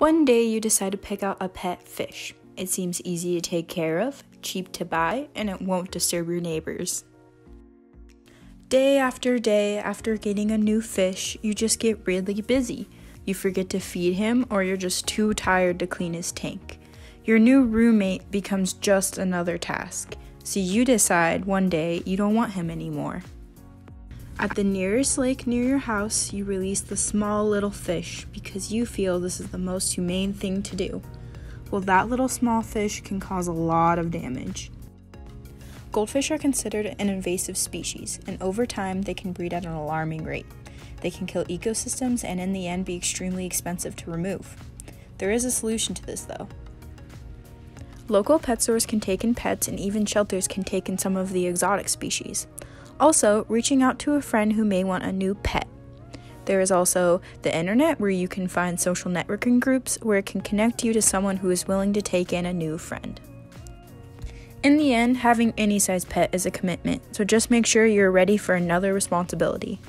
One day you decide to pick out a pet fish. It seems easy to take care of, cheap to buy, and it won't disturb your neighbors. Day after day, after getting a new fish, you just get really busy. You forget to feed him, or you're just too tired to clean his tank. Your new roommate becomes just another task, so you decide one day you don't want him anymore. At the nearest lake near your house, you release the small little fish because you feel this is the most humane thing to do. Well, that little small fish can cause a lot of damage. Goldfish are considered an invasive species, and over time they can breed at an alarming rate. They can kill ecosystems and, in the end, be extremely expensive to remove. There is a solution to this, though. Local pet stores can take in pets, and even shelters can take in some of the exotic species. Also, reaching out to a friend who may want a new pet. There is also the internet where you can find social networking groups where it can connect you to someone who is willing to take in a new friend. In the end, having any size pet is a commitment, so just make sure you're ready for another responsibility.